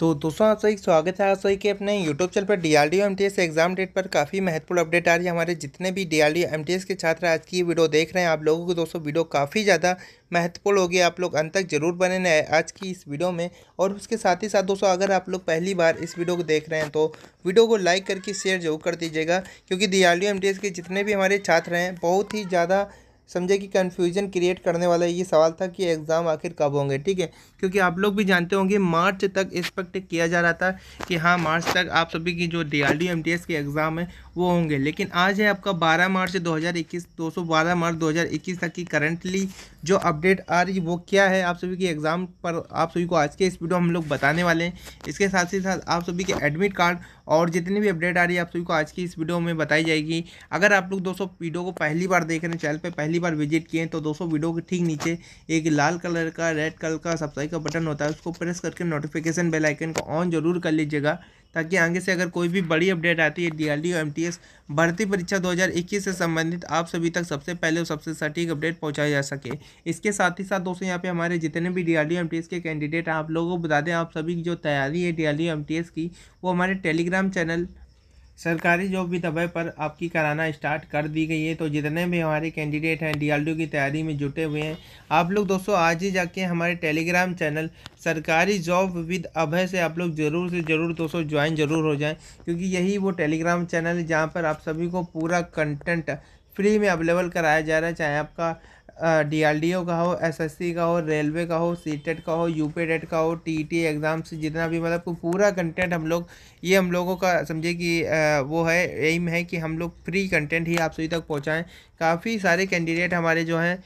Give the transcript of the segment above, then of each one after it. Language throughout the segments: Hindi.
तो दोस्तों, आप सही स्वागत है। आप सही के अपने यूट्यूब चैनल पर D R D exam date पर काफ़ी महत्वपूर्ण अपडेट आ रही है। हमारे जितने भी डी आर डी के छात्र आज की वीडियो देख रहे हैं, आप लोगों को दोस्तों वीडियो काफ़ी ज़्यादा महत्वपूर्ण होगी। आप लोग अंत तक ज़रूर बने आज की इस वीडियो में। और उसके साथ ही साथ दोस्तों, अगर आप लोग पहली बार इस वीडियो को देख रहे हैं तो वीडियो को लाइक करके शेयर ज़रूर कर दीजिएगा। क्योंकि डी आर के जितने भी हमारे छात्र हैं, बहुत ही ज़्यादा समझे कि कन्फ्यूज़न क्रिएट करने वाला ये सवाल था कि एग्ज़ाम आखिर कब होंगे, ठीक है? क्योंकि आप लोग भी जानते होंगे, मार्च तक एक्सपेक्ट किया जा रहा था कि हाँ मार्च तक आप सभी की जो D R D M T S के एग्ज़ाम है, वो होंगे। लेकिन आज है आपका 12 मार्च 2021 212 मार्च 2021 तक की करंटली जो अपडेट आ रही, वो क्या है? आप सभी की एग्ज़ाम पर, आप सभी को आज के इस वीडियो हम लोग बताने वाले हैं। इसके साथ ही साथ आप सभी के एडमिट कार्ड और जितनी भी अपडेट आ रही है आप सभी को आज की इस वीडियो में बताई जाएगी। अगर आप लोग दोस्तों वीडियो को पहली बार देख रहे हैं, चैनल पर पहली बार विज़िट किए तो दोस्तों वीडियो के ठीक नीचे एक लाल कलर का, रेड कलर का सब्सक्राइब का बटन होता है, उसको प्रेस करके नोटिफिकेशन बेलाइकन को ऑन ज़रूर कर लीजिएगा। ताकि आगे से अगर कोई भी बड़ी अपडेट आती है D R D M T S भर्ती परीक्षा 2021 से संबंधित, आप सभी तक सबसे पहले और सबसे सटीक अपडेट पहुँचाया जा सके। इसके साथ ही साथ दोस्तों, यहाँ पे हमारे जितने भी D R D M T S के कैंडिडेट हैं, आप लोगों को बता दें, आप सभी की जो तैयारी है D R D M T S की, वो हमारे टेलीग्राम चैनल सरकारी जॉब भी दबाए पर आपकी कराना स्टार्ट कर दी गई है। तो जितने भी हमारे कैंडिडेट हैं डी की तैयारी में जुटे हुए हैं, आप लोग दोस्तों आज ही जाके हमारे टेलीग्राम चैनल सरकारी जॉब विद अभय से आप लोग ज़रूर से ज़रूर दोस्तों ज्वाइन ज़रूर हो जाएँ, क्योंकि यही वो टेलीग्राम चैनल है जहाँ पर आप सभी को पूरा कंटेंट फ्री में अवेलेबल कराया जा रहा है, चाहे आपका डी आर डी ओ का हो एस एस सी का हो रेलवे का हो सी टेट का हो यूपी टेट का हो टी टी एग्ज़ाम से जितना भी मतलब पूरा कंटेंट हम लोग, ये हम लोगों का समझे कि वो है एम है कि हम लोग फ्री कंटेंट ही आप सभी तक पहुँचाएँ। काफ़ी सारे कैंडिडेट हमारे जो हैं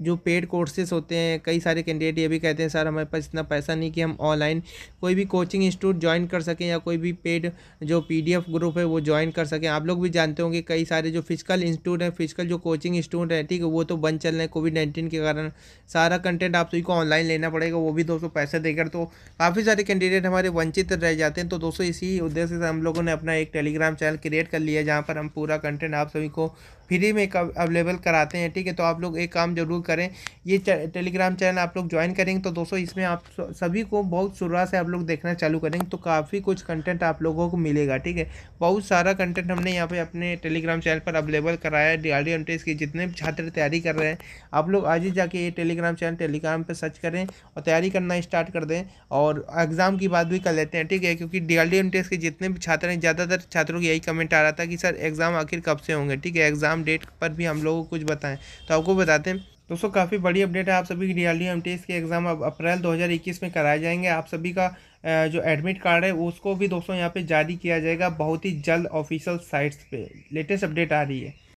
जो पेड कोर्सेज होते हैं, कई सारे कैंडिडेट ये भी कहते हैं, सर, हमारे पास इतना पैसा नहीं कि हम ऑनलाइन कोई भी कोचिंग इंस्टीट्यूट ज्वाइन कर सकें या कोई भी पेड जो पीडीएफ ग्रुप है वो ज्वाइन कर सकें. आप लोग भी जानते होंगे, कई सारे जो फ़िज़िकल इंस्टीट्यूट हैं फ़िज़िकल जो कोचिंग इंस्टीट्यूट है, ठीक है, वो तो बंद चल रहे हैं कोविड नाइन्टीन के कारण। सारा कंटेंट आप सभी को ऑनलाइन लेना पड़ेगा, वो भी दोस्तों पैसे देकर। तो काफ़ी सारे कैंडिडेट हमारे वंचित रह जाते हैं तो दोस्तों इसी उद्देश्य से हम लोगों ने अपना एक टेलीग्राम चैनल क्रिएट कर लिया जहाँ पर हम पूरा कंटेंट आप सभी को फ्री में अवेलेबल कराते हैं, ठीक है। तो आप लोग एक काम ज़रूर करें। ये टेलीग्राम चैनल आप लोग ज्वाइन करेंगे तो दोस्तों इसमें आप सभी को बहुत शुरुआत से आप लोग देखना चालू करेंगे तो काफ़ी कुछ कंटेंट आप लोगों को मिलेगा, ठीक है? बहुत सारा कंटेंट हमने यहाँ पे अपने टेलीग्राम चैनल पर अवेलेबल कराया है। डी एम की जितने भी छात्र तैयारी कर रहे हैं, आप लोग आज ही जाके ये टेलीग्राम चैनल टेलीग्राम पर सर्च करें और तैयारी करना स्टार्ट कर दें और एग्ज़ाम की बात भी कर लेते हैं, ठीक है? क्योंकि डी एम के जितने भी छात्र हैं, ज़्यादातर छात्रों की यही कमेंट आ रहा था कि, सर एग्ज़ाम आखिर कब से होंगे? ठीक है? एग्ज़ाम डेट पर भी हम लोगों को कुछ बताएँ। तो आपको बताते हैं दोस्तों, काफ़ी बड़ी अपडेट है। आप सभी की डी टी के एग्ज़ाम अब अप्रैल 2021 में कराए जाएँगे। आप सभी का जो एडमिट कार्ड है, उसको भी दोस्तों यहाँ पे जारी किया जाएगा बहुत ही जल्द ऑफिशियल साइट्स पे। लेटेस्ट अपडेट आ रही है।